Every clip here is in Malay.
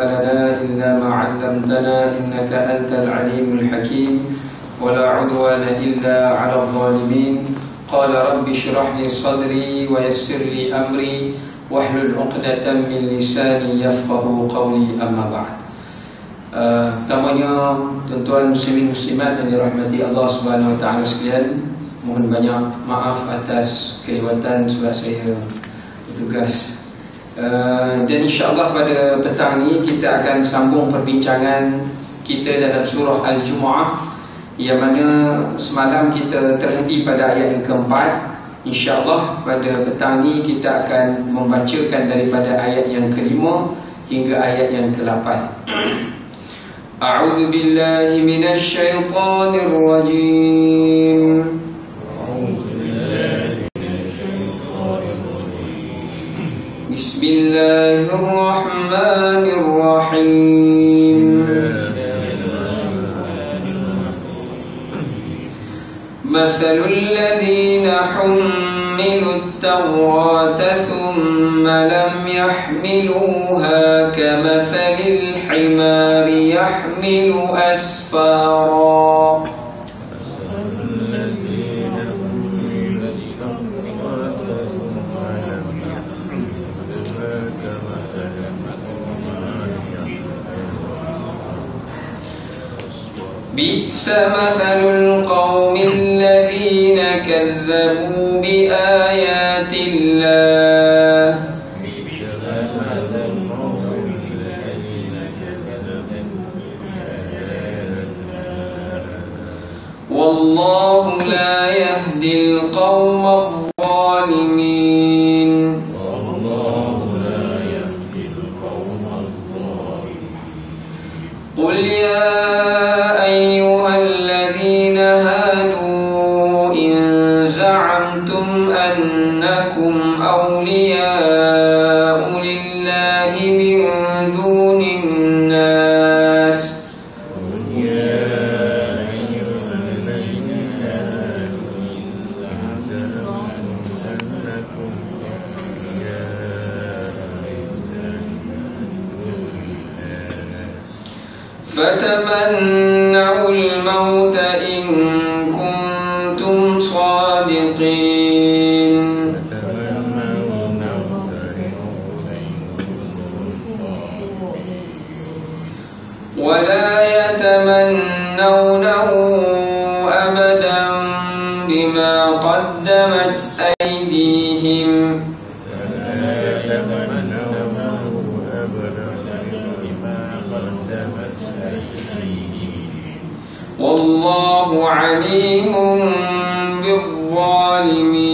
لنا إلا ما علمتنا إنك أنت العليم الحكيم ولا عدوان إلا على الظالمين قال رب اشرح لي صدري ويسر لي أمري واحلل عقدة من لساني يفقه قولي أما بعد Uh, pertamanya tuan-tuan muslimin muslimat yang dirahmati Allah Subhanahu wa taala sekalian mohon banyak maaf atas kelewatan sebab saya bertugas Eh, dan insyaAllah pada petang ni kita akan sambung perbincangan kita dalam surah Al-Jumu'ah yang mana semalam kita terhenti pada ayat yang keempat InsyaAllah pada petang ni kita akan membacakan daripada ayat yang kelima hingga ayat yang kelapan A'udzubillahiminasyaitanirrajim rajim. بسم الله الرحمن الرحيم. مثل الذين حملوا التوراة ثم لم يحملوها كمثل الحمار يحمل أسفارا. بئس مثل القوم الذين كذبوا بآيات الله. والله لا يهدي القوم الظالمين. فتمنوا الموت إن كنتم صادقين ولا يتمنونه أبدا بما قدمت أيديهم والله عليم بالظالمين.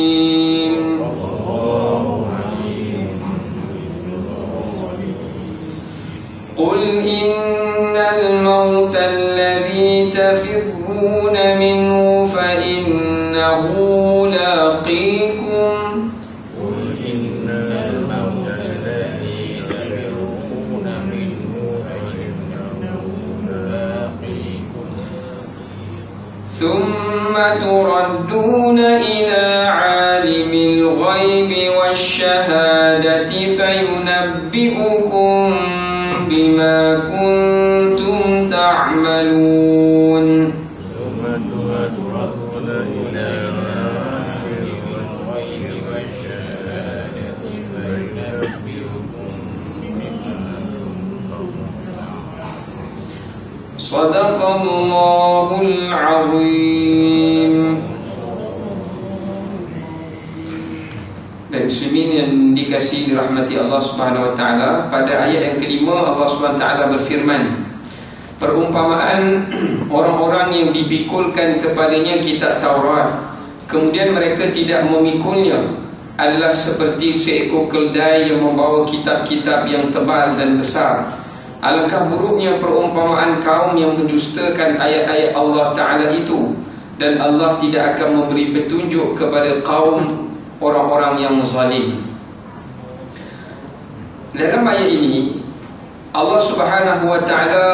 صدق الله العظيم. المسلمين الذين رحمة الله سبحانه وتعالى، في الآية الكريمة الله سبحانه وتعالى بالفرمان. Perumpamaan orang-orang yang dipikulkan kepadanya kitab Taurat. Kemudian mereka tidak memikulnya. Adalah seperti seekor keldai yang membawa kitab-kitab yang tebal dan besar. Alangkah buruknya perumpamaan kaum yang mendustakan ayat-ayat Allah Ta'ala itu. Dan Allah tidak akan memberi petunjuk kepada kaum orang-orang yang zalim. Dalam ayat ini Allah Subhanahu Wa Ta'ala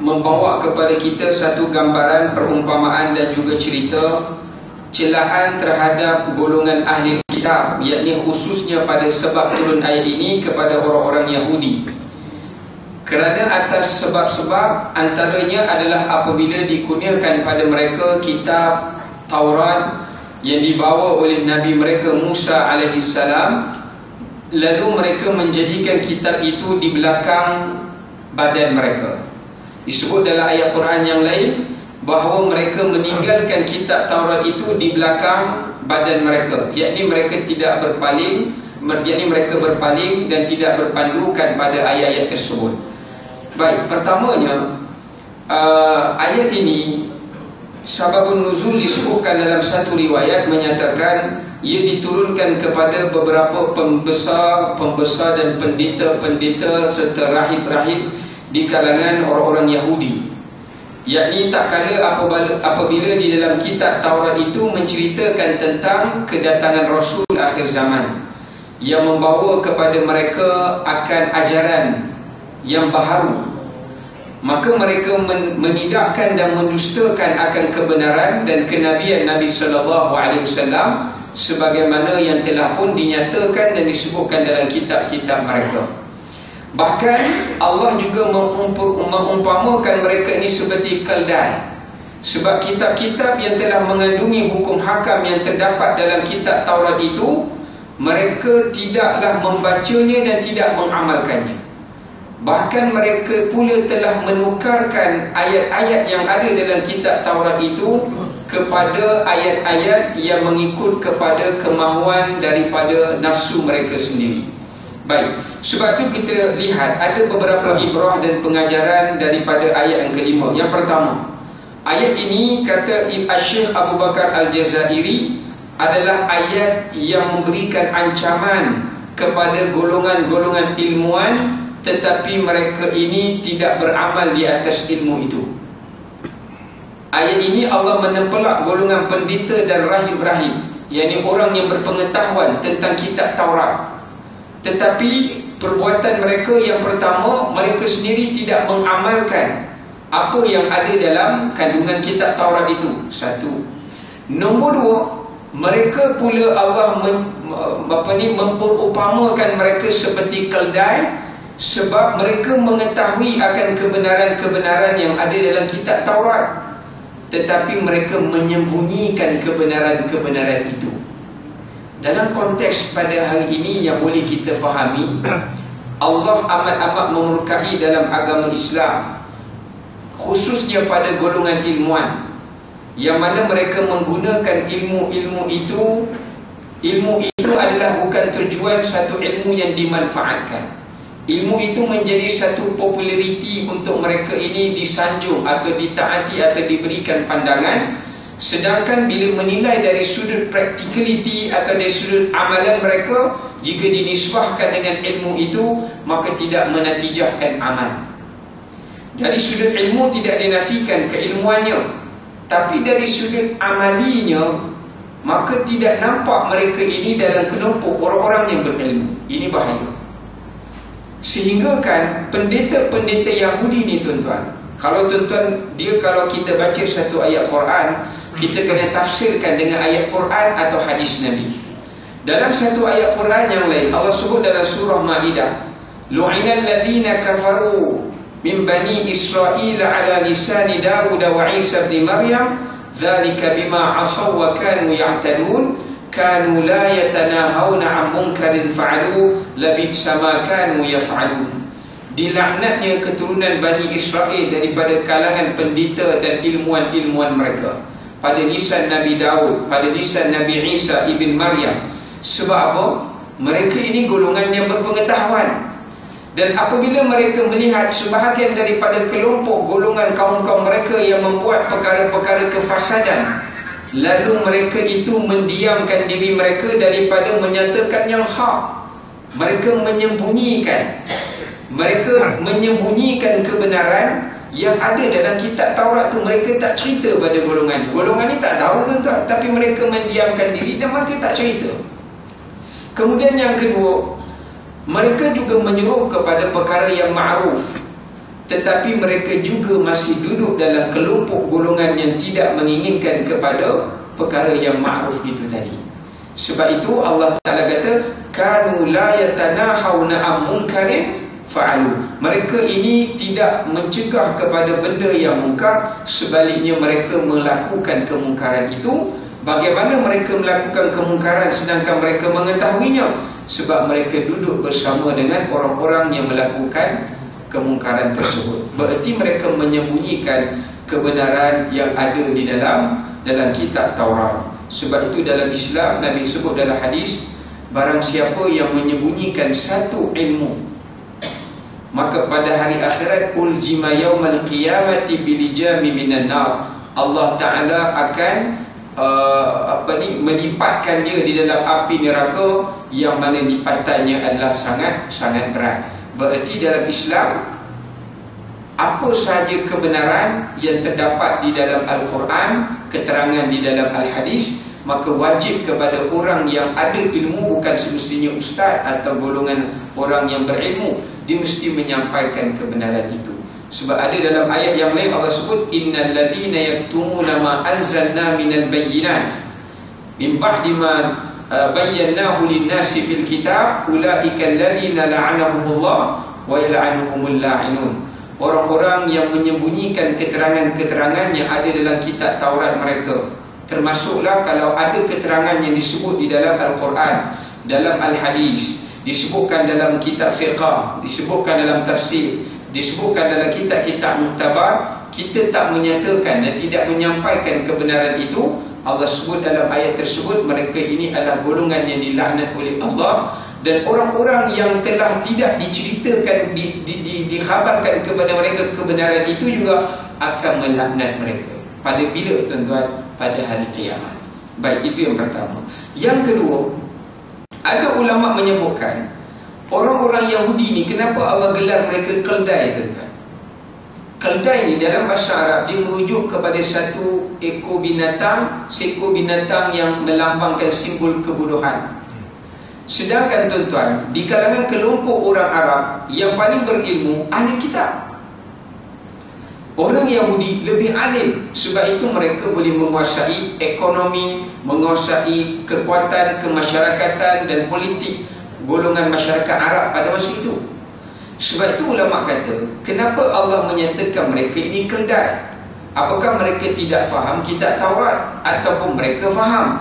membawa kepada kita satu gambaran perumpamaan dan juga cerita celaan terhadap golongan ahli kitab yakni khususnya pada sebab turun ayat ini kepada orang-orang Yahudi. Kerana atas sebab-sebab antaranya adalah apabila dikurniakan pada mereka kitab Taurat yang dibawa oleh Nabi mereka Musa AS lalu mereka menjadikan kitab itu di belakang badan mereka disebut dalam ayat Quran yang lain bahawa mereka meninggalkan kitab Taurat itu di belakang badan mereka. Yakni mereka tidak berpaling yakni mereka berpaling dan tidak berpandukan pada ayat-ayat tersebut. Baik, pertamanya uh, ayat ini sababun nuzul disebutkan dalam satu riwayat menyatakan ia diturunkan kepada beberapa pembesar pembesar dan pendeta-pendeta serta rahib-rahib di kalangan orang-orang Yahudi. Yakni tak kala apabila di dalam kitab Taurat itu menceritakan tentang kedatangan Rasul akhir zaman yang membawa kepada mereka akan ajaran yang baharu maka mereka menidakkan dan mendustakan akan kebenaran dan kenabian Nabi sallallahu alaihi wasallam sebagaimana yang telah pun dinyatakan dan disebutkan dalam kitab-kitab mereka. Bahkan Allah juga mengumpamakan mereka ini seperti keldai. Sebab kitab-kitab yang telah mengandungi hukum hakam yang terdapat dalam kitab Taurat itu mereka tidaklah membacanya dan tidak mengamalkannya. Bahkan mereka pula telah menukarkan ayat-ayat yang ada dalam kitab Taurat itu kepada ayat-ayat yang mengikut kepada kemahuan daripada nafsu mereka sendiri. Baik, sebab itu kita lihat ada beberapa ibrah dan pengajaran daripada ayat yang kelima. Yang pertama, ayat ini kata Syekh Abu Bakar Al-Jazairi adalah ayat yang memberikan ancaman kepada golongan-golongan ilmuwan tetapi mereka ini tidak beramal di atas ilmu itu. Ayat ini Allah menempelak golongan pendeta dan rahib-rahib yakni orang yang berpengetahuan tentang kitab Taurat tetapi perbuatan mereka yang pertama mereka sendiri tidak mengamalkan apa yang ada dalam kandungan kitab Taurat itu. Satu. Nombor dua mereka pula Allah men, apa ni memperupamakan mereka seperti keldai sebab mereka mengetahui akan kebenaran-kebenaran yang ada dalam kitab Taurat. Tetapi mereka menyembunyikan kebenaran-kebenaran itu dalam konteks pada hari ini yang boleh kita fahami Allah amat-amat memurkai dalam agama Islam khususnya pada golongan ilmuan yang mana mereka menggunakan ilmu-ilmu itu ilmu itu adalah bukan tujuan satu ilmu yang dimanfaatkan. Ilmu itu menjadi satu populariti untuk mereka ini disanjung atau ditaati atau diberikan pandangan Sedangkan bila menilai dari sudut practicality atau dari sudut amalan mereka Jika dinisbahkan dengan ilmu itu Maka tidak menatijahkan amal. Dari sudut ilmu tidak dinafikan keilmuannya. Tapi dari sudut amalinya Maka tidak nampak mereka ini dalam kelompok orang-orang yang berilmu. Ini bahaya. Sehingga kan pendeta-pendeta Yahudi ni tuan-tuan Kalau tuan-tuan dia kalau kita baca satu ayat Quran Kita kena tafsirkan dengan ayat Quran atau hadis Nabi. Dalam satu ayat Quran yang lain Allah sebut dalam surah Ma'idah Lu'inal ladhina kafaru Min bani Israel ala lisani Dawud wa Isa bin Maryam Dhalika bima asaw wa kanu ya'tadun kanu la yatanahawna an munkarin fa'alu labisa ma kanu yaf'alun dilaknatnya keturunan Bani Israel daripada kalangan pendeta dan ilmuan-ilmuan mereka. Pada lisan Nabi Daud pada lisan Nabi Isa ibn Maryam. Sebab apa? mereka ini golongan yang berpengetahuan. Dan apabila mereka melihat sebahagian daripada kelompok golongan kaum-kaum mereka yang membuat perkara-perkara kefasadan Lalu mereka itu mendiamkan diri mereka daripada menyatakan yang hak Mereka menyembunyikan Mereka menyembunyikan kebenaran yang ada dalam kitab Taurat tu. Mereka tak cerita pada golongan. Golongan ni tak tahu tuan-tuan. Tapi mereka mendiamkan diri dan mereka tak cerita. Kemudian yang kedua Mereka juga menyuruh kepada perkara yang ma'ruf. Tetapi mereka juga masih duduk dalam kelompok golongan yang tidak menginginkan kepada perkara yang ma'ruf itu tadi. Sebab itu Allah Taala kata kanu la yatanahawna am munkarin fa'alu. Mereka ini tidak mencegah kepada benda yang mungkar, sebaliknya mereka melakukan kemungkaran itu. Bagaimana mereka melakukan kemungkaran sedangkan mereka mengetahuinya? Sebab mereka duduk bersama dengan orang-orang yang melakukan kemungkaran tersebut. Berarti mereka menyembunyikan kebenaran yang ada di dalam dalam kitab Taurat. Sebab itu dalam Islam Nabi sebut dalam hadis barang siapa yang menyembunyikan satu ilmu maka pada hari akhirat uljima yaumal qiyamati bilijami minan nar. Allah taala akan uh, apa ni melipatkan dia di dalam api neraka yang mana lipatannya adalah sangat sangat berat. Berarti dalam Islam apa sahaja kebenaran yang terdapat di dalam Al-Quran keterangan di dalam Al-Hadis maka wajib kepada orang yang ada ilmu bukan semestinya ustaz atau golongan orang yang berilmu dia mesti menyampaikan kebenaran itu. Sebab ada dalam ayat yang lain Allah sebut innal ladina yaktumuna ma anzalna minal bayyinat min ba'di ma uh, bayyanahu lin-nasi fil kitab ulaika alladhina la'anahumullah wa yal'anuhumul la'inun. Orang-orang yang menyembunyikan keterangan-keterangan yang ada dalam kitab Taurat mereka. Termasuklah kalau ada keterangan yang disebut di dalam Al-Quran Dalam Al-Hadis Disebutkan dalam kitab fiqah Disebutkan dalam tafsir Disebutkan dalam kitab-kitab muktabar Kita tak menyatakan dan tidak menyampaikan kebenaran itu Allah sebut dalam ayat tersebut Mereka ini adalah golongan yang dilaknat oleh Allah Dan orang-orang yang telah tidak diceritakan di, di, di, Dikhabarkan kepada mereka kebenaran itu juga Akan melaknat mereka. Pada bila tuan-tuan? Pada hari kiamat. Baik itu yang pertama. Yang kedua ada ulama menyebutkan orang-orang Yahudi ni kenapa Allah gelar mereka keldai tuan-tuan? Keldai ni dalam bahasa Arab dia merujuk kepada satu ekor binatang seekor binatang yang melambangkan simbol kebodohan sedangkan tuan-tuan di kalangan kelompok orang Arab yang paling berilmu ahli kitab Orang Yahudi lebih alim sebab itu mereka boleh menguasai ekonomi, menguasai kekuatan kemasyarakatan dan politik golongan masyarakat Arab pada masa itu. Sebab itu ulama kata, kenapa Allah menyatakan mereka ini keldai? Apakah mereka tidak faham kitab Taurat ataupun mereka faham?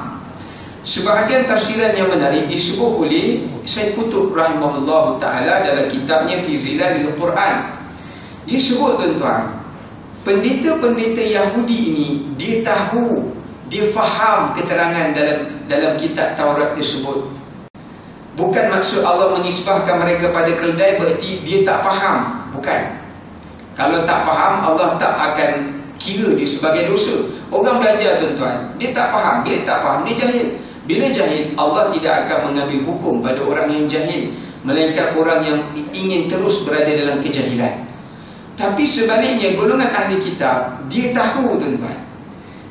Sebahagian tafsiran yang menarik disebut oleh Syekh Qutb rahimahullah taala dalam kitabnya Fi Zilalil Quran. Dia sebut tuan-tuan, pendeta-pendeta Yahudi ini dia tahu dia faham keterangan dalam dalam kitab Taurat tersebut. Bukan maksud Allah menisbahkan mereka pada keldai berarti dia tak faham. Bukan. Kalau tak faham Allah tak akan kira dia sebagai dosa. Orang belajar tuan-tuan dia tak faham. Dia tak faham dia jahil. Bila jahil Allah tidak akan mengambil hukum pada orang yang jahil melainkan orang yang ingin terus berada dalam kejahilan tapi sebaliknya golongan ahli kitab Dia tahu tuan-tuan.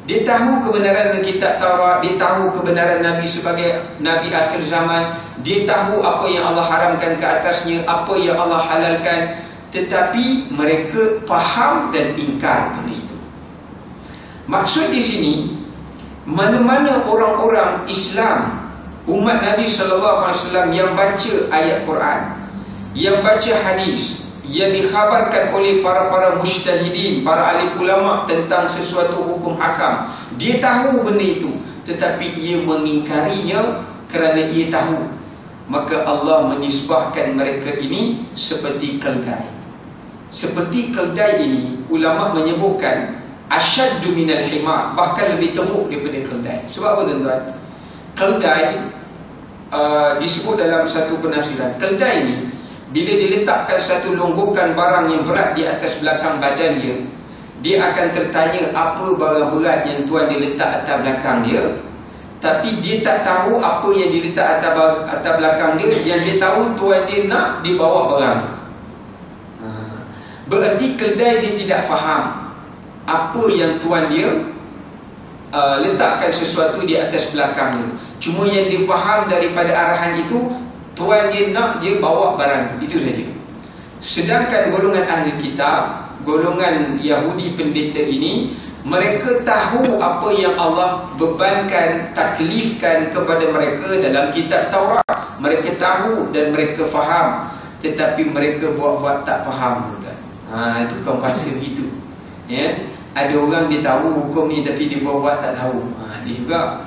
Dia tahu kebenaran kitab Taurat Dia tahu kebenaran Nabi sebagai Nabi akhir zaman Dia tahu apa yang Allah haramkan ke atasnya Apa yang Allah halalkan. Tetapi mereka faham dan ingkar benda itu. Maksud di sini Mana-mana orang-orang Islam Umat Nabi SAW yang baca ayat Quran Yang baca hadis yang dikhabarkan oleh para-para mujtahidin, para ahli ulama tentang sesuatu hukum hakam. Dia tahu benda itu, tetapi ia mengingkarinya kerana ia tahu. Maka Allah menisbahkan mereka ini seperti keldai. Seperti keldai ini, ulama menyebutkan asyaddu minal himar, bahkan lebih temuk daripada keldai. Sebab apa tuan-tuan? Keldai uh, disebut dalam satu penafsiran. Keldai ini bila diletakkan satu longgokan barang yang berat di atas belakang badan dia Dia akan tertanya apa barang berat yang tuan diletak atas belakang dia. Tapi dia tak tahu apa yang diletak atas, atas belakang dia. Yang dia tahu tuan dia nak dibawa barang ha. Berarti kedai dia tidak faham Apa yang tuan dia uh, letakkan sesuatu di atas belakang dia. Cuma yang dia faham daripada arahan itu Tuan dia nak dia bawa barang itu. Itu saja. Sedangkan golongan ahli kitab, golongan Yahudi pendeta ini, mereka tahu apa yang Allah bebankan, taklifkan kepada mereka dalam kitab Taurat. Mereka tahu dan mereka faham. tetapi mereka buat-buat tak faham tuan. Ha itu kau bahasa gitu. Ya. Ada orang dia tahu hukum ni tapi dia buat-buat tak tahu. Ha dia juga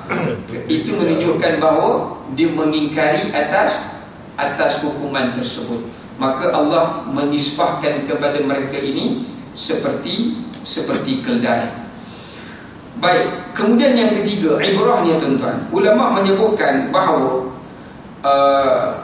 itu menunjukkan bahawa dia mengingkari atas atas hukuman tersebut. Maka Allah menisbahkan kepada mereka ini seperti seperti keldai. Baik, kemudian yang ketiga, ibrahnya tuan-tuan. Ulama menyebutkan bahawa uh,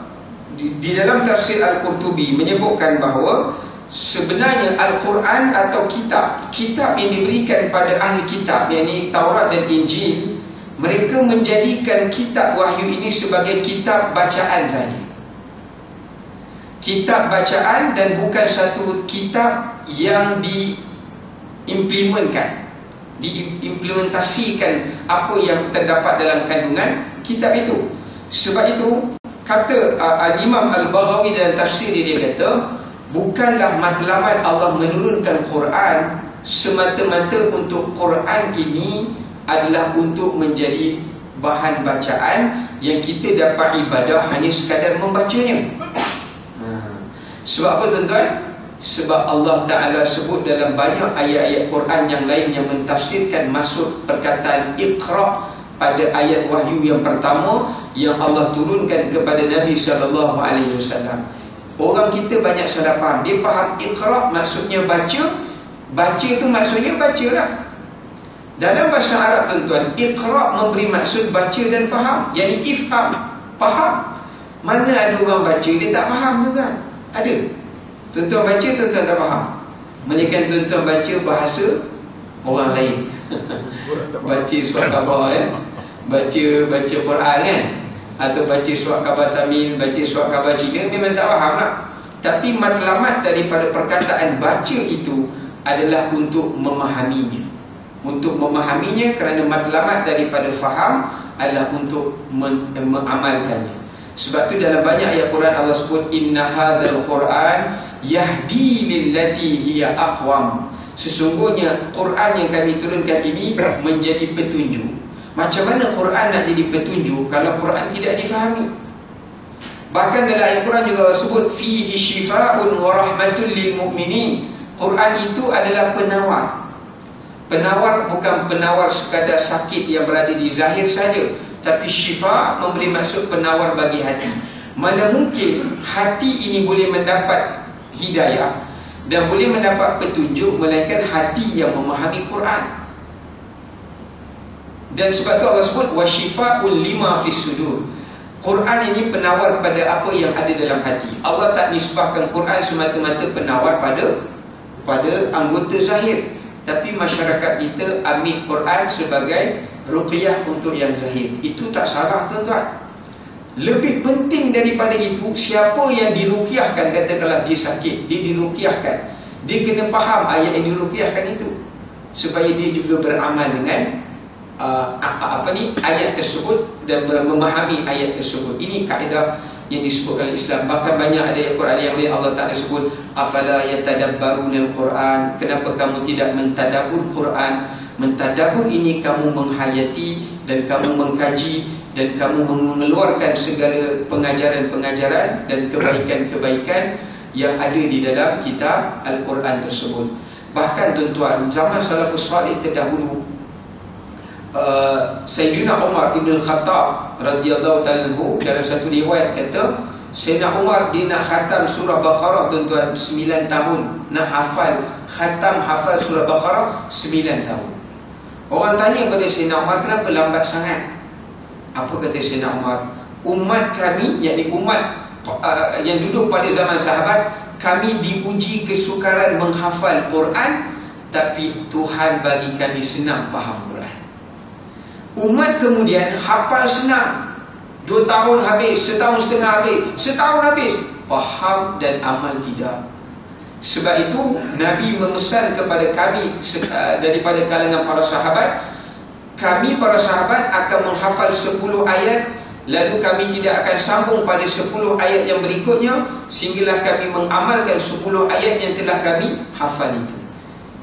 di, di dalam tafsir Al-Qurtubi menyebutkan bahawa sebenarnya Al-Quran atau kitab kitab yang diberikan pada ahli kitab yakni Taurat dan Injil mereka menjadikan kitab wahyu ini sebagai kitab bacaan saja kitab bacaan dan bukan satu kitab yang diimplementkan diimplementasikan apa yang terdapat dalam kandungan kitab itu sebab itu kata uh, Imam Al-Baghawi dalam tafsir dia kata Bukanlah matlamat Allah menurunkan Quran Semata-mata untuk Quran ini Adalah untuk menjadi bahan bacaan Yang kita dapat ibadah hanya sekadar membacanya. Sebab apa tuan-tuan? Sebab Allah Ta'ala sebut dalam banyak ayat-ayat Quran yang lain Yang mentafsirkan masuk perkataan Iqra' pada ayat wahyu yang pertama Yang Allah turunkan kepada Nabi Sallallahu Alaihi Wasallam. Orang kita banyak salah faham Dia faham ikhra' maksudnya baca Baca tu maksudnya baca lah Dalam bahasa Arab tuan-tuan Ikhra' memberi maksud baca dan faham Yang ifham Faham. Mana ada orang baca dia tak faham tu kan Ada Tuan-tuan baca tuan-tuan tak faham Melainkan tuan-tuan baca bahasa Orang lain Baca surat khabar ya Baca baca Quran kan atau baca surat khabar Tamil, baca surat khabar Cina memang tak faham lah. Tapi matlamat daripada perkataan baca itu adalah untuk memahaminya. Untuk memahaminya kerana matlamat daripada faham adalah untuk mengamalkannya. Sebab tu dalam banyak ayat Quran Allah sebut inna hadzal Quran yahdi lillati hiya aqwam. Sesungguhnya Quran yang kami turunkan ini menjadi petunjuk macam mana Quran nak jadi petunjuk kalau Quran tidak difahami? Bahkan dalam ayat Quran juga sebut fihi shifaa'un wa rahmatul lil mu'minin. Quran itu adalah penawar. Penawar bukan penawar sekadar sakit yang berada di zahir saja, tapi syifa memberi maksud penawar bagi hati. Mana mungkin hati ini boleh mendapat hidayah dan boleh mendapat petunjuk melainkan hati yang memahami Quran. Dan sebab tu Allah sebut wasyifaul lima fis sudur. Quran ini penawar pada apa yang ada dalam hati. Allah tak nisbahkan Quran semata-mata penawar pada pada anggota zahir, tapi masyarakat kita ambil Quran sebagai ruqyah untuk yang zahir. Itu tak salah tuan-tuan. Lebih penting daripada itu siapa yang diruqyahkan katakanlah dia sakit, dia diruqyahkan. Dia kena faham ayat yang diruqyahkan itu supaya dia juga beramal dengan uh, apa ni ayat tersebut dan memahami ayat tersebut. Ini kaedah yang disebutkan Islam. Bahkan banyak ada ayat Quran yang lain Allah Taala sebut afala yatadabbarunal Quran. Kenapa kamu tidak mentadabbur Quran? Mentadabbur ini kamu menghayati dan kamu mengkaji dan kamu mengeluarkan segala pengajaran-pengajaran dan kebaikan-kebaikan yang ada di dalam kitab Al-Quran tersebut. Bahkan tuan-tuan, zaman salafus salih terdahulu Uh, Sayyidina Umar Ibn Khattab radhiyallahu ta'ala dalam satu riwayat kata Sayyidina Umar dia nak khatam surah Baqarah tuan-tuan 9 tahun. Nak hafal khatam hafal surah Baqarah 9 tahun. Orang tanya kepada Sayyidina Umar kenapa lambat sangat? Apa kata Sayyidina Umar? Umat kami yakni umat uh, yang duduk pada zaman sahabat kami diuji kesukaran menghafal Quran tapi Tuhan bagi kami senang faham Quran Umat kemudian hafal senang. Dua tahun habis, setahun setengah habis Setahun habis. Faham dan amal tidak. Sebab itu Nabi memesan kepada kami Daripada kalangan para sahabat Kami para sahabat akan menghafal sepuluh ayat Lalu kami tidak akan sambung pada sepuluh ayat yang berikutnya Sehinggalah kami mengamalkan sepuluh ayat yang telah kami hafal itu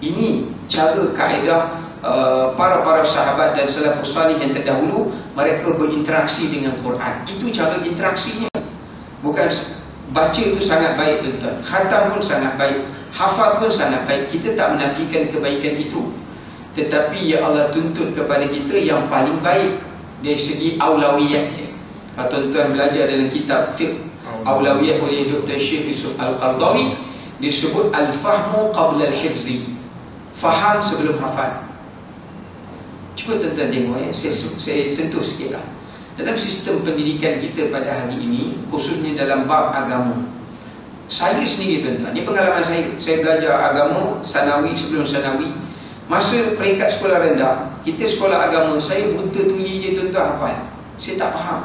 Ini cara kaedah Uh, para-para sahabat dan salafus salih yang terdahulu mereka berinteraksi dengan Quran. Itu cara interaksinya. Bukan Baca itu sangat baik tuan-tuan. Khatam pun sangat baik. Hafal pun sangat baik. Kita tak menafikan kebaikan itu. Tetapi Ya Allah tuntut kepada kita yang paling baik Dari segi awlawiyat dia. Kalau tuan-tuan belajar dalam kitab fiqh Awlawiyat oleh Dr. Syekh Yusuf Al-Qardawi Disebut Al-Fahmu Qabla Al-Hifzi Faham sebelum hafal. Cuba tuan-tuan tengok ya saya, saya sentuh sikit lah. Dalam sistem pendidikan kita pada hari ini Khususnya dalam bab agama Saya sendiri tuan-tuan Ini pengalaman saya. Saya belajar agama Sanawi sebelum sanawi. Masa peringkat sekolah rendah Kita sekolah agama Saya buta tuli je tuan-tuan apa Saya tak faham.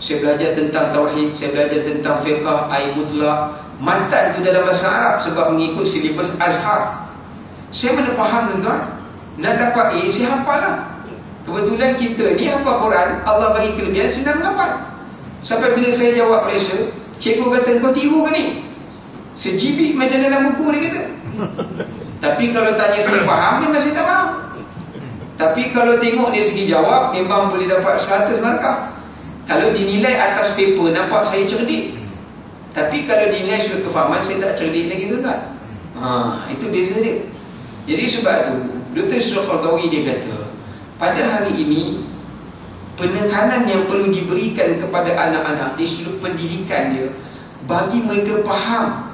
Saya belajar tentang Tauhid Saya belajar tentang fiqah Air mutlak Matan tu dalam bahasa Arab Sebab mengikut silibus Azhar Saya mana faham tuan-tuan? Nak dapat A Saya hafal lah Kebetulan kita ni hafal Quran Allah bagi kelebihan senang dapat Sampai bila saya jawab periksa Cikgu kata kau tiru ke ni? Sejibik macam dalam buku dia kata. Tapi kalau tanya saya faham Dia masih tak faham. Tapi kalau tengok dia segi jawab Memang boleh dapat 100 markah. Kalau dinilai atas paper Nampak saya cerdik. Tapi kalau dinilai sudah kefahaman Saya tak cerdik lagi tu tak ha, Itu beza dia Jadi sebab tu Dr. Surah Khaldawi dia kata pada hari ini penekanan yang perlu diberikan kepada anak-anak di seluruh pendidikan dia bagi mereka faham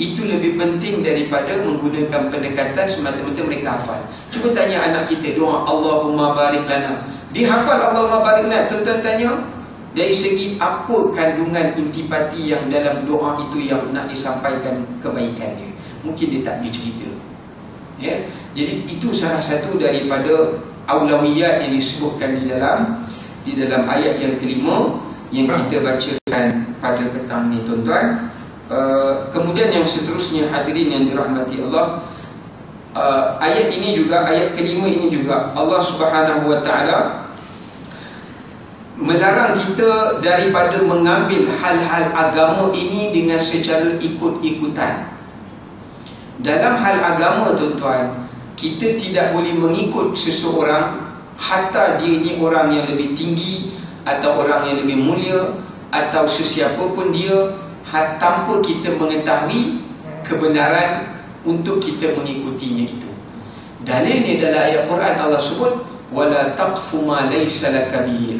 itu lebih penting daripada menggunakan pendekatan semata-mata mereka hafal. Cuba tanya anak kita doa Allahumma barik lana. Dihafal Allahumma barik lana. Tuan-tuan tanya dari segi apa kandungan intipati yang dalam doa itu yang nak disampaikan kebaikan dia. Mungkin dia tak dicerita. Ya. Jadi itu salah satu daripada aulawiyat yang disebutkan di dalam di dalam ayat yang kelima yang kita bacakan pada petang ni tuan-tuan uh, kemudian yang seterusnya hadirin yang dirahmati Allah uh, ayat ini juga ayat kelima ini juga Allah Subhanahu wa taala melarang kita daripada mengambil hal-hal agama ini dengan secara ikut-ikutan dalam hal agama tuan-tuan kita tidak boleh mengikut seseorang hatta dia ni orang yang lebih tinggi atau orang yang lebih mulia atau sesiapa pun dia tanpa kita mengetahui kebenaran untuk kita mengikutinya itu. Dalilnya dalam ayat Quran Allah sebut wala taqfu ma laysa laka bihi.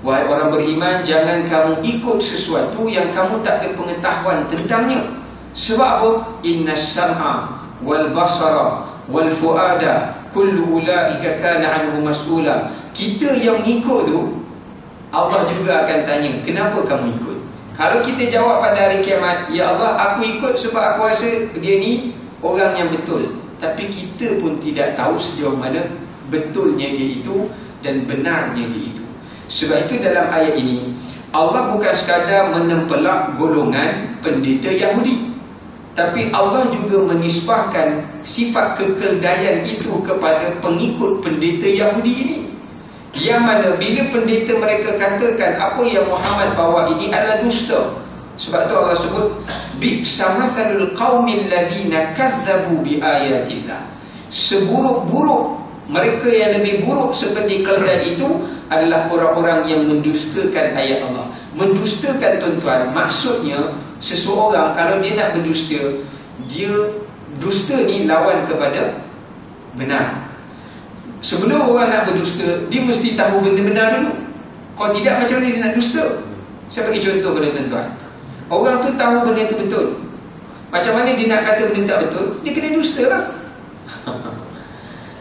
Wahai orang beriman jangan kamu ikut sesuatu yang kamu tak ada pengetahuan tentangnya. Sebab apa? Inna sam'a wal basara wal fuada kullu ulaika kana anhu mas'ula. Kita yang ikut tu Allah juga akan tanya kenapa kamu ikut? Kalau kita jawab pada hari kiamat ya Allah aku ikut sebab aku rasa dia ni orang yang betul. Tapi kita pun tidak tahu sejauh mana betulnya dia itu dan benarnya dia itu. Sebab itu dalam ayat ini Allah bukan sekadar menempelak golongan pendeta Yahudi tapi Allah juga menisbahkan sifat kekeldaian itu kepada pengikut pendeta Yahudi ini. Yang mana bila pendeta mereka katakan apa yang Muhammad bawa ini adalah dusta. Sebab tu Allah sebut bi samathalul qaumil ladina kazzabu bi ayatillah. Seburuk-buruk mereka yang lebih buruk seperti keldai itu adalah orang-orang yang mendustakan ayat Allah. Mendustakan tuan-tuan maksudnya seseorang kalau dia nak berdusta dia dusta ni lawan kepada benar. Sebelum orang nak berdusta dia mesti tahu benda benar dulu. Kalau tidak macam mana dia nak dusta? Saya bagi contoh pada tuan-tuan. Orang tu tahu benda itu betul. Macam mana dia nak kata benda tak betul? Dia kena dusta lah.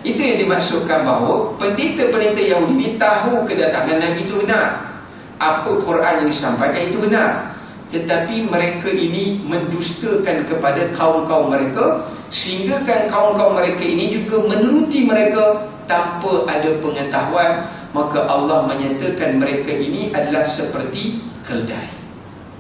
Itu yang dimaksudkan bahawa pendeta-pendeta Yahudi ini tahu kedatangan Nabi itu benar. Apa Quran yang disampaikan itu benar tetapi mereka ini mendustakan kepada kaum-kaum mereka sehingga kan kaum-kaum mereka ini juga menuruti mereka tanpa ada pengetahuan maka Allah menyatakan mereka ini adalah seperti keldai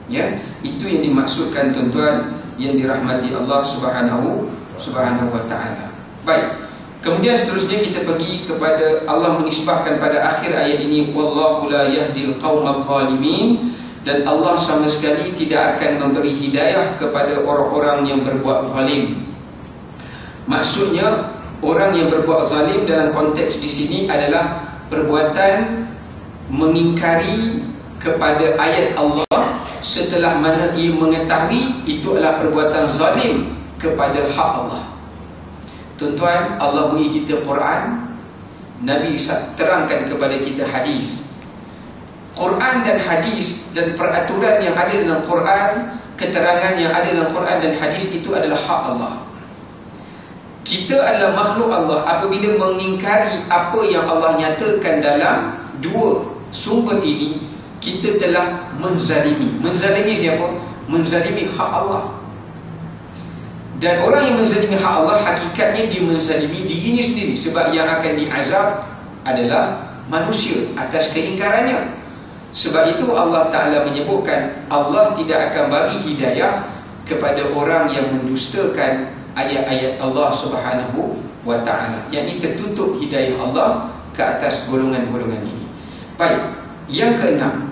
ya itu yang dimaksudkan tuan-tuan yang dirahmati Allah Subhanahu Subhanahu wa taala. Baik kemudian seterusnya kita pergi kepada Allah menisbahkan pada akhir ayat ini wallahu la yahdil qaumadh zalimin dan Allah sama sekali tidak akan memberi hidayah kepada orang-orang yang berbuat zalim. Maksudnya orang yang berbuat zalim dalam konteks di sini adalah perbuatan mengingkari kepada ayat Allah setelah mana ia mengetahui itu adalah perbuatan zalim kepada hak Allah. Tuan-tuan, Allah beri kita Quran, Nabi terangkan kepada kita hadis. Quran dan hadis dan peraturan yang ada dalam Quran, keterangan yang ada dalam Quran dan hadis itu adalah hak Allah. Kita adalah makhluk Allah apabila mengingkari apa yang Allah nyatakan dalam dua sumber ini, kita telah menzalimi. Menzalimi siapa? Menzalimi hak Allah. Dan orang yang menzalimi hak Allah Hakikatnya dia menzalimi dirinya sendiri Sebab yang akan diazab adalah manusia Atas keingkarannya Sebab itu Allah Ta'ala menyebutkan Allah tidak akan bagi hidayah Kepada orang yang mendustakan Ayat-ayat Allah Subhanahu Ta'ala. Yang ini tertutup hidayah Allah Ke atas golongan-golongan ini. Baik Yang keenam.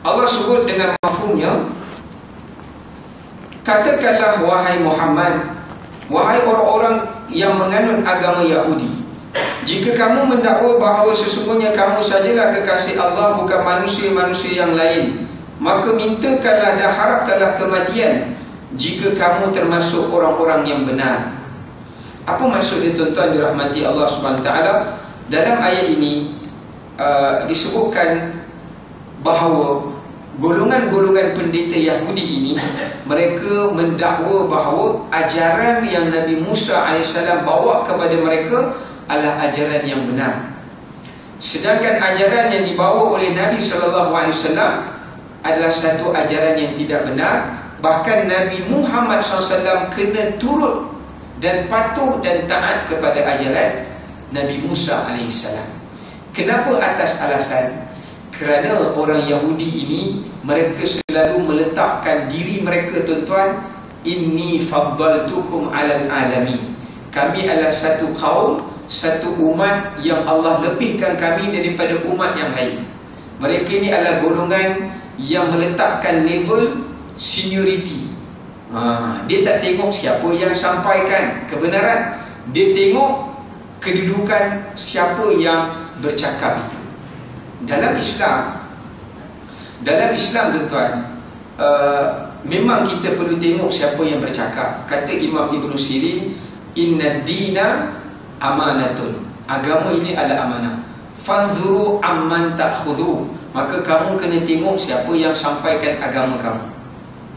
Allah sebut dengan mafumnya Katakanlah wahai Muhammad Wahai orang-orang yang menganut agama Yahudi Jika kamu mendakwa bahawa sesungguhnya kamu sajalah kekasih Allah Bukan manusia-manusia yang lain Maka mintakanlah dan harapkanlah kematian Jika kamu termasuk orang-orang yang benar. Apa maksud dia tuan-tuan dirahmati Allah SWT Dalam ayat ini uh, Disebutkan bahawa golongan-golongan pendeta Yahudi ini mereka mendakwa bahawa ajaran yang Nabi Musa AS bawa kepada mereka adalah ajaran yang benar. Sedangkan ajaran yang dibawa oleh Nabi SAW adalah satu ajaran yang tidak benar. Bahkan Nabi Muhammad SAW kena turut dan patuh dan taat kepada ajaran Nabi Musa AS kenapa atas alasan? Kerana orang Yahudi ini mereka selalu meletakkan diri mereka tuan-tuan inni faddaltukum alal alamin. Kami adalah satu kaum satu umat yang Allah lebihkan kami daripada umat yang lain. Mereka ini adalah golongan yang meletakkan level seniority ha, dia tak tengok siapa yang sampaikan kebenaran. Dia tengok kedudukan siapa yang bercakap itu. Dalam Islam dalam Islam tuan-tuan uh, memang kita perlu tengok siapa yang bercakap. Kata Imam Ibn Sirin inna dina amanatun. Agama ini adalah amanah. Fanzuru amman ta'khudhu. Maka kamu kena tengok siapa yang sampaikan agama kamu.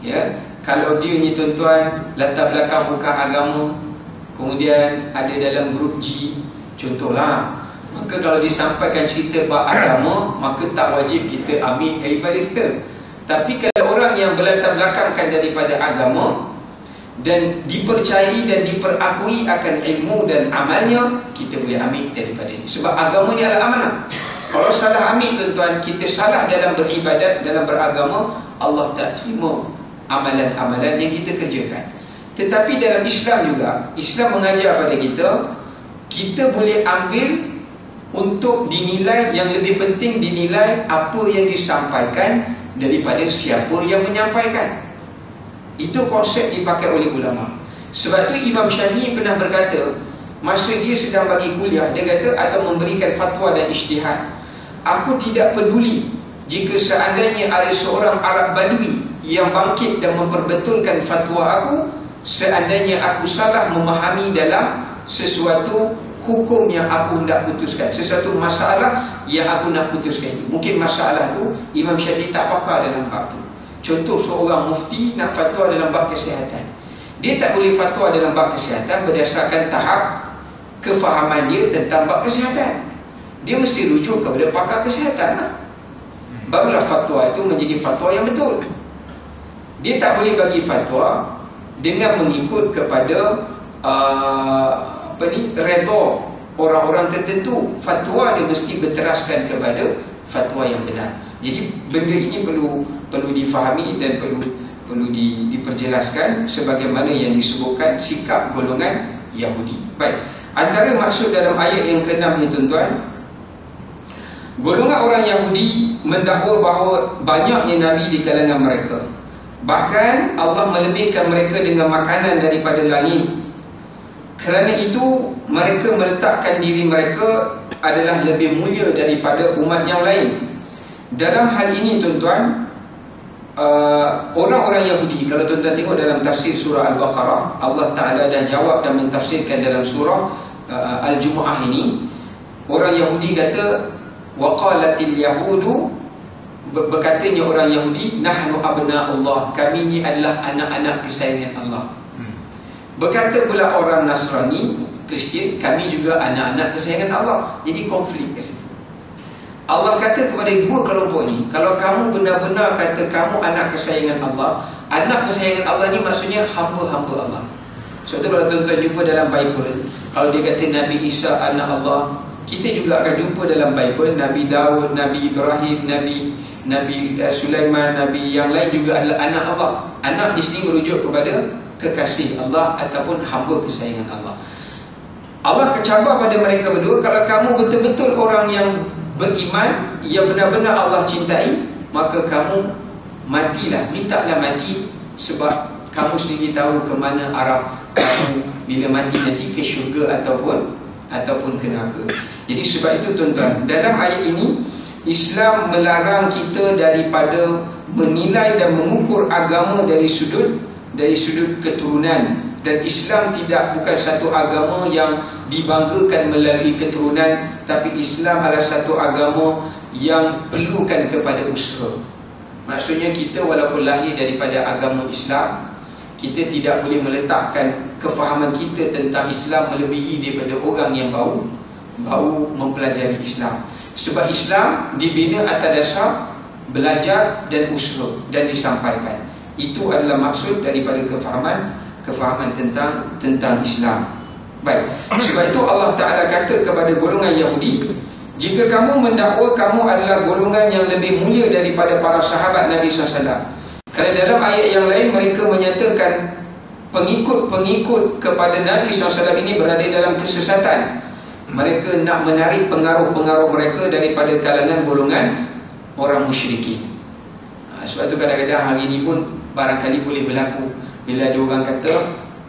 Ya? Kalau dia ni tuan-tuan latar belakang bukan agama kemudian ada dalam grup G contohlah. Maka kalau disampaikan cerita bab agama Maka tak wajib kita ambil daripada dia Tapi kalau orang yang berlatar belakangkan daripada agama Dan dipercayai dan diperakui akan ilmu dan amalnya Kita boleh ambil daripada dia Sebab agama ni adalah amanah. Kalau salah ambil tuan-tuan Kita salah dalam beribadat, dalam beragama Allah tak terima amalan-amalan yang kita kerjakan. Tetapi dalam Islam juga Islam mengajar pada kita Kita boleh ambil untuk dinilai yang lebih penting dinilai apa yang disampaikan daripada siapa yang menyampaikan itu konsep dipakai oleh ulama. Sebab tu Imam Syafi'i pernah berkata masa dia sedang bagi kuliah dia kata atau memberikan fatwa dan isytihad aku tidak peduli jika seandainya ada seorang Arab Badui yang bangkit dan memperbetulkan fatwa aku seandainya aku salah memahami dalam sesuatu hukum yang aku hendak putuskan sesuatu masalah yang aku nak putuskan mungkin masalah tu Imam Syafi'i tak pakar dalam bab tu contoh seorang mufti nak fatwa dalam bab kesihatan. Dia tak boleh fatwa dalam bab kesihatan berdasarkan tahap kefahaman dia tentang bab kesihatan. Dia mesti rujuk kepada pakar kesihatan lah. barulah fatwa itu menjadi fatwa yang betul. Dia tak boleh bagi fatwa dengan mengikut kepada uh, apa ni redha orang-orang tertentu. Fatwa dia mesti berteraskan kepada fatwa yang benar. Jadi benda ini perlu perlu difahami dan perlu perlu di, diperjelaskan sebagaimana yang disebutkan sikap golongan Yahudi. Baik. Antara maksud dalam ayat yang ke-6 ni tuan-tuan golongan orang Yahudi mendakwa bahawa banyaknya nabi di kalangan mereka. Bahkan Allah melebihkan mereka dengan makanan daripada langit. Kerana itu mereka meletakkan diri mereka adalah lebih mulia daripada umat yang lain. Dalam hal ini tuan-tuan, uh, orang-orang Yahudi kalau tuan-tuan tengok dalam tafsir surah Al-Baqarah Allah Taala dah jawab dan mentafsirkan dalam surah uh, Al-Jumuah ini orang Yahudi kata waqalatil yahudu berkatanya orang Yahudi nahnu abna Allah kami ni adalah anak-anak kesayangan Allah. Hmm. berkata pula orang Nasrani Kristian kami juga anak-anak kesayangan Allah. Jadi konflik ke situ Allah kata kepada dua kelompok ni kalau kamu benar-benar kata kamu anak kesayangan Allah anak kesayangan Allah ni maksudnya hamba-hamba Allah sebab tu kalau tuan-tuan jumpa dalam Bible kalau dia kata Nabi Isa anak Allah kita juga akan jumpa dalam Bible Nabi Daud, Nabi Ibrahim, Nabi Nabi uh, Sulaiman, Nabi yang lain juga adalah anak Allah. Anak di sini merujuk kepada kekasih Allah ataupun hamba kesayangan Allah. Allah kecabar pada mereka berdua kalau kamu betul-betul orang yang beriman yang benar-benar Allah cintai maka kamu matilah mintalah mati sebab kamu sendiri tahu ke mana arah kamu bila mati nanti ke syurga ataupun ataupun ke neraka. Jadi sebab itu tuan-tuan dalam ayat ini Islam melarang kita daripada menilai dan mengukur agama dari sudut dari sudut keturunan dan Islam tidak bukan satu agama yang dibanggakan melalui keturunan tapi Islam adalah satu agama yang perlukan kepada usaha. Maksudnya kita walaupun lahir daripada agama Islam kita tidak boleh meletakkan kefahaman kita tentang Islam melebihi daripada orang yang baru baru mempelajari Islam. Sebab Islam dibina atas dasar belajar dan usaha dan disampaikan. Itu adalah maksud daripada kefahaman kefahaman tentang tentang Islam. Baik. Sebab itu Allah Taala kata kepada golongan Yahudi, jika kamu mendakwa kamu adalah golongan yang lebih mulia daripada para sahabat Nabi SAW. Kerana dalam ayat yang lain mereka menyatakan pengikut-pengikut kepada Nabi SAW ini berada dalam kesesatan mereka nak menarik pengaruh-pengaruh mereka daripada kalangan golongan orang musyrikin. Ha, sebab tu kadang-kadang hari ini pun barangkali boleh berlaku bila ada orang kata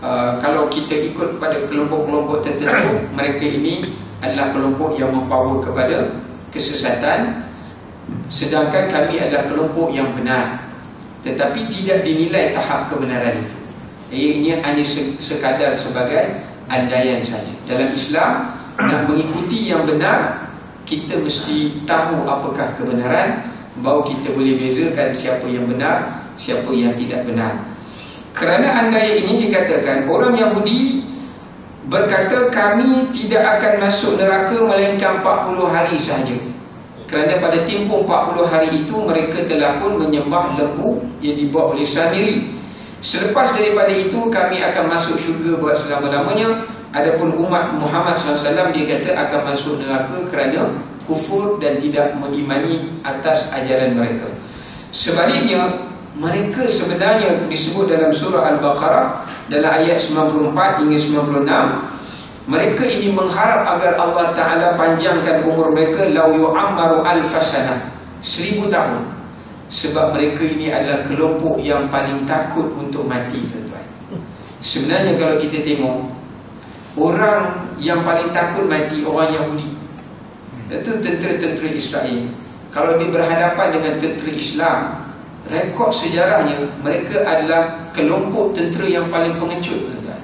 uh, kalau kita ikut pada kelompok-kelompok tertentu mereka ini adalah kelompok yang membawa kepada kesesatan sedangkan kami adalah kelompok yang benar tetapi tidak dinilai tahap kebenaran itu. Ini hanya sekadar sebagai andaian saja. Dalam Islam nak mengikuti yang benar kita mesti tahu apakah kebenaran bahawa kita boleh bezakan siapa yang benar siapa yang tidak benar. Kerana andaian ini dikatakan orang Yahudi berkata kami tidak akan masuk neraka melainkan 40 hari sahaja. Kerana pada tempoh 40 hari itu mereka telah pun menyembah lembu yang dibuat oleh Samiri selepas daripada itu kami akan masuk syurga buat selama-lamanya. Adapun umat Muhammad SAW dia kata akan masuk neraka kerana kufur dan tidak mengimani atas ajaran mereka. Sebaliknya, mereka sebenarnya disebut dalam surah Al-Baqarah dalam ayat 94 hingga 96 mereka ini mengharap agar Allah Ta'ala panjangkan umur mereka lau yu'ammaru al-fasanah seribu tahun. Sebab mereka ini adalah kelompok yang paling takut untuk mati tuan-tuan. Sebenarnya kalau kita tengok Orang yang paling takut mati orang Yahudi. Itu tentera-tentera Israel. Kalau dia berhadapan dengan tentera Islam Rekod sejarahnya Mereka adalah kelompok tentera yang paling pengecut tuan-tuan.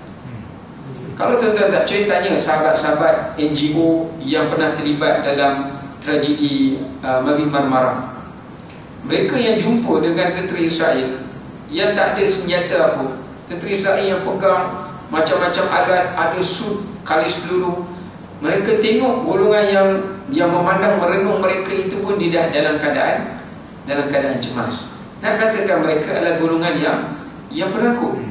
Kalau tuan-tuan tak cuy tanya sahabat-sahabat NGO Yang pernah terlibat dalam tragedi uh, Mavi Marmara Mereka yang jumpa dengan tentera Israel Yang tak ada senjata apa Tentera Israel yang pegang macam-macam alat ada sud kali peluru mereka tengok golongan yang yang memandang merenung mereka itu pun tidak dalam keadaan dalam keadaan cemas nak katakan mereka adalah golongan yang yang penakut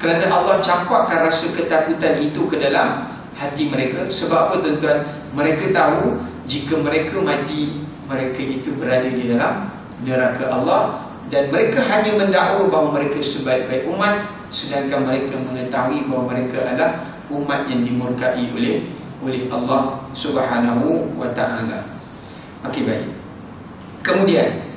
kerana Allah campakkan rasa ketakutan itu ke dalam hati mereka sebab apa tuan-tuan mereka tahu jika mereka mati mereka itu berada di dalam neraka Allah dan mereka hanya mendakwa bahawa mereka sebaik-baik umat sedangkan mereka mengetahui bahawa mereka adalah umat yang dimurkai oleh oleh Allah Subhanahu wa taala. Okey baik. Kemudian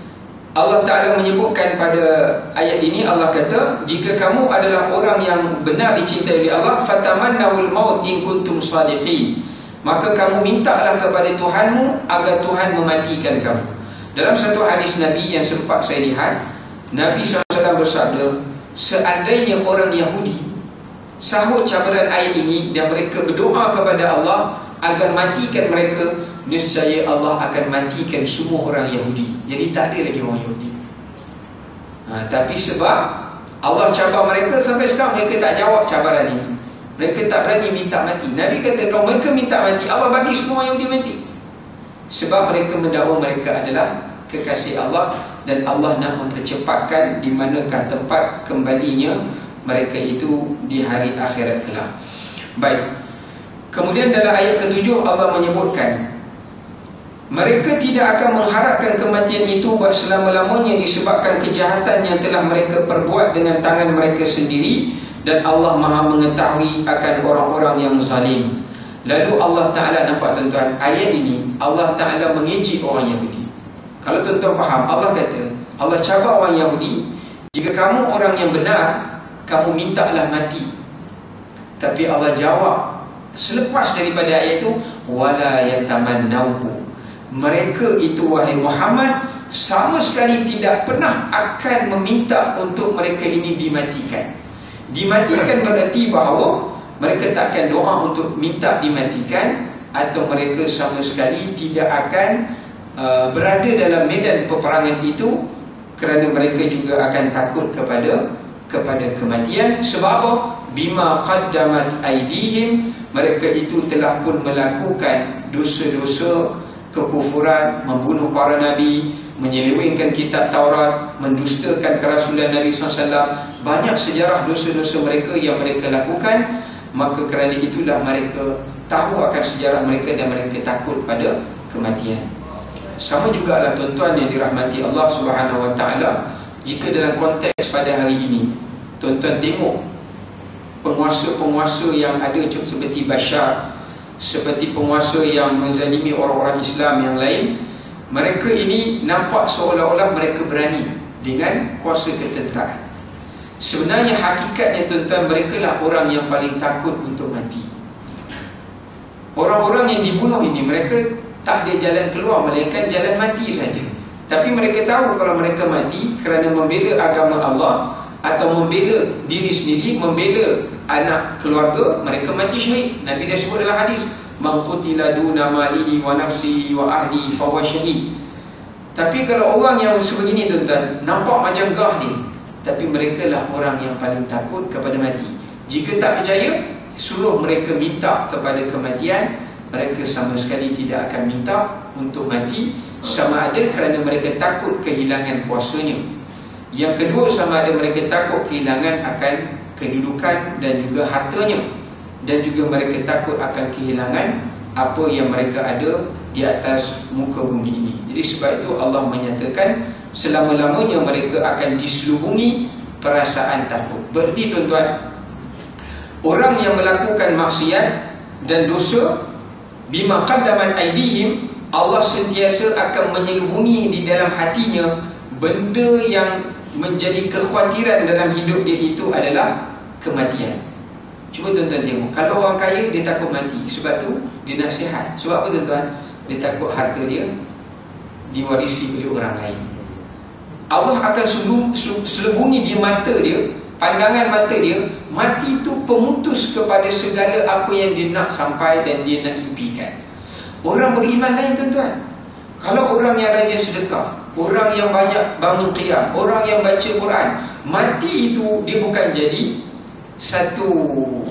Allah Taala menyebutkan pada ayat ini Allah kata jika kamu adalah orang yang benar dicintai oleh Allah fatamannawul maut in kuntum sadiqin maka kamu mintalah kepada Tuhanmu agar Tuhan mematikan kamu. Dalam satu hadis Nabi yang sempat saya lihat Nabi SAW bersabda Seandainya orang Yahudi Sahut cabaran ayat ini Dan mereka berdoa kepada Allah Agar matikan mereka Nescaya Allah akan matikan semua orang Yahudi. Jadi tak ada lagi orang Yahudi. Ha, Tapi sebab Allah cabar mereka sampai sekarang Mereka tak jawab cabaran ini. Mereka tak berani minta mati. Nabi kata kalau mereka minta mati Allah bagi semua Yahudi mati. Sebab mereka mendakwa mereka adalah Kekasih Allah Dan Allah nak mempercepatkan Di manakah tempat kembalinya Mereka itu di hari akhirat kelak. Baik Kemudian dalam ayat ketujuh Allah menyebutkan mereka tidak akan mengharapkan kematian itu buat selama-lamanya disebabkan kejahatan yang telah mereka perbuat dengan tangan mereka sendiri dan Allah Maha mengetahui akan orang-orang yang zalim. Lalu Allah Taala nampak tuan-tuan ayat ini Allah Taala mengejek orang Yahudi. Kalau tuan-tuan faham Allah kata Allah cabar orang Yahudi jika kamu orang yang benar kamu mintalah mati. Tapi Allah jawab selepas daripada ayat itu wala yatamannauhu mereka itu wahai Muhammad sama sekali tidak pernah akan meminta untuk mereka ini dimatikan. Dimatikan berarti bahawa mereka takkan doa untuk minta dimatikan atau mereka sama sekali tidak akan uh, berada dalam medan peperangan itu kerana mereka juga akan takut kepada kepada kematian. Sebab bima qaddamat aydihim mereka itu telah pun melakukan dosa-dosa kekufuran, membunuh para nabi, menyelewengkan kitab Taurat, mendustakan kerasulan Nabi SAW. Banyak sejarah dosa-dosa mereka yang mereka lakukan. Maka kerana itulah mereka tahu akan sejarah mereka dan mereka takut pada kematian. Sama juga lah tuan-tuan yang dirahmati Allah Subhanahu Wa Taala. Jika dalam konteks pada hari ini, tuan-tuan tengok penguasa-penguasa yang ada seperti Bashar seperti penguasa yang menzalimi orang-orang Islam yang lain mereka ini nampak seolah-olah mereka berani dengan kuasa ketenteraan. Sebenarnya hakikatnya tuan-tuan mereka lah orang yang paling takut untuk mati. Orang-orang yang dibunuh ini mereka tak ada jalan keluar melainkan jalan mati saja. Tapi mereka tahu kalau mereka mati kerana membela agama Allah atau membela diri sendiri, membela anak keluarga, mereka mati syahid. Nabi dah sebut dalam hadis, "Man qutila duna malihi wa nafsihi wa ahli fa huwa syahid." Tapi kalau orang yang sebegini tuan-tuan, nampak macam gah ni, tapi mereka lah orang yang paling takut kepada mati. Jika tak percaya, suruh mereka minta kepada kematian, mereka sama sekali tidak akan minta untuk mati sama ada kerana mereka takut kehilangan kuasanya yang kedua sama ada mereka takut kehilangan akan kedudukan dan juga hartanya dan juga mereka takut akan kehilangan apa yang mereka ada di atas muka bumi ini. Jadi sebab itu Allah menyatakan selama-lamanya mereka akan diselubungi perasaan takut. Berarti tuan-tuan, orang yang melakukan maksiat dan dosa bima qaddamat aydihim Allah sentiasa akan menyelubungi di dalam hatinya benda yang menjadi kekhawatiran dalam hidup dia itu adalah kematian. Cuba tuan-tuan tengok. Kalau orang kaya, dia takut mati. Sebab tu, dia nak sihat. Sebab apa tuan-tuan? Dia takut harta dia diwarisi oleh orang lain. Allah akan selubungi di mata dia, pandangan mata dia, mati itu pemutus kepada segala apa yang dia nak sampai dan dia nak impikan. Orang beriman lain tuan-tuan. Kalau orang yang rajin sedekah, Orang yang banyak bangun qiyam Orang yang baca Quran Mati itu dia bukan jadi Satu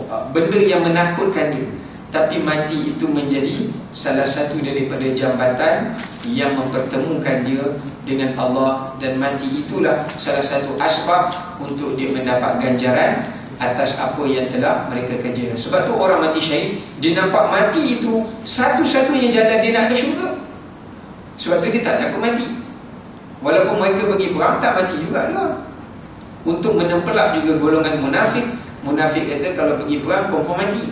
uh, benda yang menakutkan dia. Tapi mati itu menjadi Salah satu daripada jambatan Yang mempertemukan dia Dengan Allah. Dan mati itulah salah satu asbab Untuk dia mendapat ganjaran Atas apa yang telah mereka kerja. Sebab tu orang mati syahid Dia nampak mati itu Satu-satunya jalan dia nak ke syurga. Sebab tu dia tak takut mati Walaupun mereka pergi perang tak mati juga lah. Untuk menempelak juga golongan munafik Munafik kata kalau pergi perang confirm mati.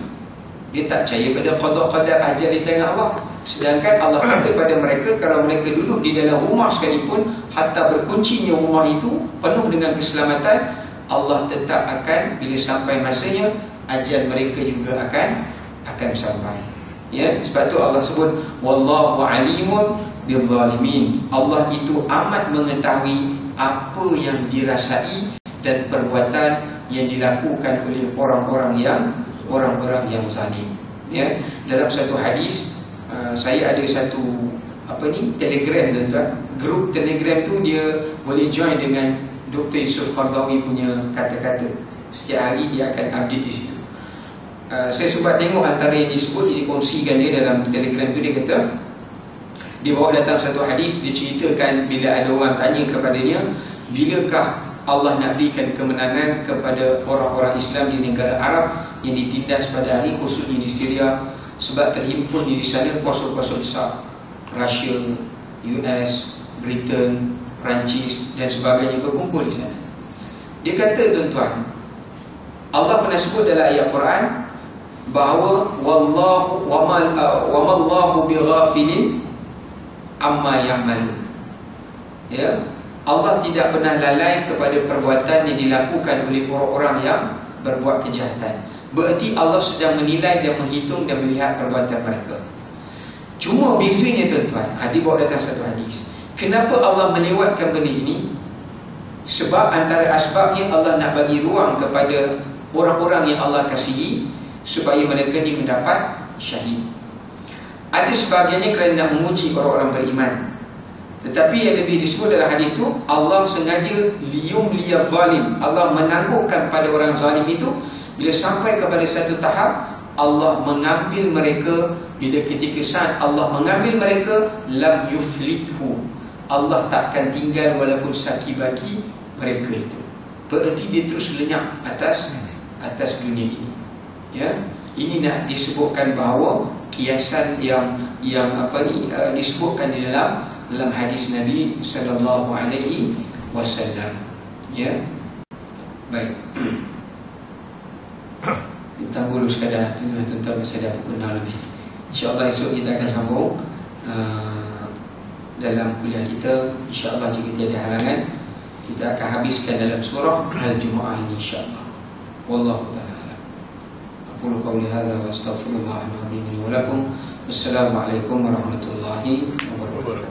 Dia tak percaya pada qadar-qadar ajar di tangan Allah. Sedangkan Allah kata kepada mereka Kalau mereka duduk di dalam rumah sekalipun Hatta berkuncinya rumah itu Penuh dengan keselamatan Allah tetap akan bila sampai masanya Ajar mereka juga akan Akan sampai Ya, sebab tu Allah sebut wallahu alimun bizzalimin. Allah itu amat mengetahui apa yang dirasai dan perbuatan yang dilakukan oleh orang-orang yang orang-orang yang zalim. Ya, dalam satu hadis uh, saya ada satu apa ni telegram tuan-tuan. Grup telegram tu dia boleh join dengan Dr. Yusuf Qardawi punya kata-kata. Setiap hari dia akan update di situ. Uh, saya sempat tengok antara yang disebut dia kongsikan dia dalam telegram tu dia kata dia bawa datang satu hadis dia ceritakan bila ada orang tanya kepada dia bilakah Allah nak berikan kemenangan kepada orang-orang Islam di negara Arab yang ditindas pada hari khususnya di Syria sebab terhimpun di sana kuasa-kuasa besar Rusia, US, Britain, Perancis dan sebagainya berkumpul di sana. Dia kata tuan-tuan, Allah pernah sebut dalam ayat Quran bahawa wallahu wamal uh, wamallahu bighafilin amma ya'malun. Ya, Allah tidak pernah lalai kepada perbuatan yang dilakukan oleh orang-orang yang berbuat kejahatan. Berarti Allah sedang menilai dan menghitung dan melihat perbuatan mereka. Cuma bezanya tuan-tuan, Adi bawa datang satu hadis. Kenapa Allah melewatkan benda ini? Sebab antara asbabnya Allah nak bagi ruang kepada orang-orang yang Allah kasihi supaya mereka ini mendapat syahid. Ada sebagiannya kerana nak menguji orang-orang beriman. Tetapi yang lebih disebut dalam hadis itu Allah sengaja liyum liya zalim. Allah menanggungkan pada orang zalim itu. Bila sampai kepada satu tahap Allah mengambil mereka. Bila ketika saat Allah mengambil mereka Lam yuflithu. Allah takkan tinggal walaupun saki bagi mereka itu. Berarti dia terus lenyap atas atas dunia ini Ya, Ini nak disebutkan bahawa Kiasan yang yang apa ni uh, disebutkan di dalam dalam hadis Nabi sallallahu alaihi wasallam. Ya. Baik. Kita dulu sekadar tuan-tuan ada pukul 6 lebih. Insya-Allah esok kita akan sambung uh, dalam kuliah kita insya-Allah jika tiada halangan kita akan habiskan dalam surah Al-Jumu'ah ini insya-Allah. Wallahu taala. أقول قولي هذا وأستغفر الله العظيم لي ولكم. والسلام عليكم ورحمة الله وبركاته.